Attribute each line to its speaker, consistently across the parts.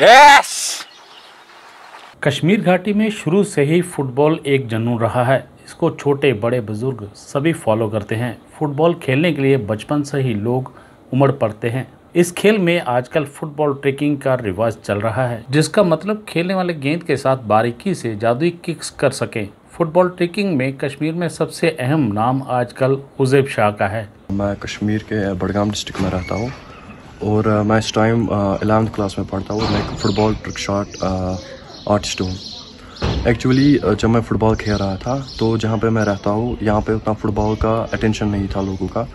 Speaker 1: Yes!
Speaker 2: Kashmir घाटी में शुरू से ही फुटबॉल एक जनून रहा है। इसको छोटे बड़े बुज़ुर्ग सभी फॉलो करते हैं। फुटबॉल खेलने के लिए बचपन से ही लोग उमड़ पड़ते हैं। इस खेल में आजकल फुटबॉल ट्रेकिंग का रिवाज चल रहा है जिसका मतलब खेलने वाले गेंद के साथ बारीकी से जादुई किक्स कर सकें। फुटबॉल ट्रेकिंग में कश्मीर में सबसे अहम नाम आजकल उजेब शाह का है।
Speaker 3: मैं कश्मीर के बडगाम डिस्ट्रिक्ट में रहता हूँ। और अ, मैं इस टाइम एलेवंथ क्लास में पढ़ता हूँ मैं एक फुटबॉल ट्रिक शॉट आर्टिस्ट हूँ एक्चुअली जब मैं फ़ुटबॉल खेल रहा था तो जहाँ पे मैं रहता हूँ यहाँ पे उतना फ़ुटबॉल का अटेंशन नहीं था लोगों का।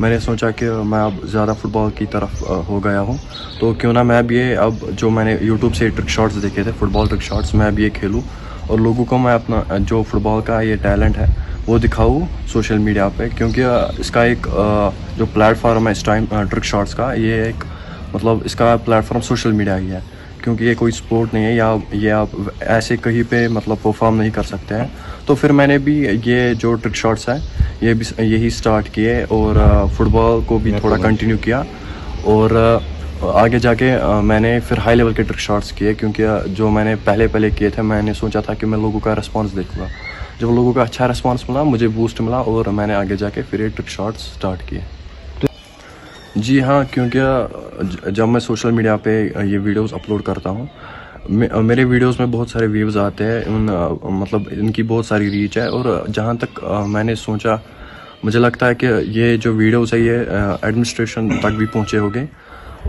Speaker 3: मैंने सोचा कि मैं अब ज़्यादा फुटबॉल की तरफ़ हो गया हूँ। तो क्यों ना मैं भी ये अब जो मैंने यूट्यूब से ट्रिक शॉट्स देखे थे फुटबॉल ट्रिक शॉट्स मैं भी ये खेलूँ। और लोगों को मैं अपना जो फुटबॉल का ये टैलेंट है वो दिखाऊँ सोशल मीडिया पे क्योंकि इसका एक जो प्लेटफॉर्म है इस टाइम ट्रिक शॉट्स का ये एक मतलब इसका प्लेटफॉर्म सोशल मीडिया ही है क्योंकि ये कोई स्पोर्ट नहीं है या ये आप ऐसे कहीं पे मतलब परफॉर्म नहीं कर सकते हैं। तो फिर मैंने भी ये जो ट्रिक शॉट्स है ये भी यही स्टार्ट किए और फुटबॉल को भी थोड़ा कंटिन्यू किया। और आगे जाके मैंने फिर हाई लेवल के ट्रिक शॉट्स किए क्योंकि जो मैंने पहले पहले किए थे मैंने सोचा था कि मैं लोगों का रिस्पॉन्स देखूँगा। जब लोगों का अच्छा रिस्पॉन्स मिला मुझे बूस्ट मिला और मैंने आगे जाके फिर ये ट्रिक शॉट्स स्टार्ट किए। जी हाँ क्योंकि जब मैं सोशल मीडिया पे ये वीडियोस अपलोड करता हूँ मेरे वीडियोस में बहुत सारे व्यूज़ आते हैं उन मतलब इनकी बहुत सारी रीच है और जहाँ तक मैंने सोचा मुझे लगता है कि ये जो वीडियोस है ये एडमिनिस्ट्रेशन तक भी पहुँचे होंगे।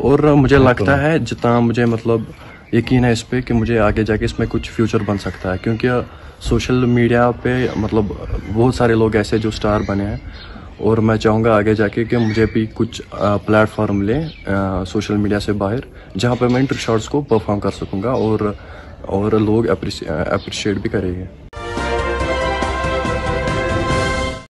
Speaker 3: और मुझे लगता है जितना मुझे मतलब यकीन है इस पर कि मुझे आगे जाके इसमें कुछ फ्यूचर बन सकता है, क्योंकि सोशल मीडिया पे मतलब बहुत सारे लोग ऐसे जो स्टार बने हैं, और मैं चाहूँगा आगे जाके कि मुझे भी कुछ प्लेटफॉर्म लें सोशल मीडिया से बाहर, जहाँ पे मैं इंटर शॉर्ट्स को परफॉर्म कर सकूँगा, और और लोग अप्रिशिएट भी करेंगे।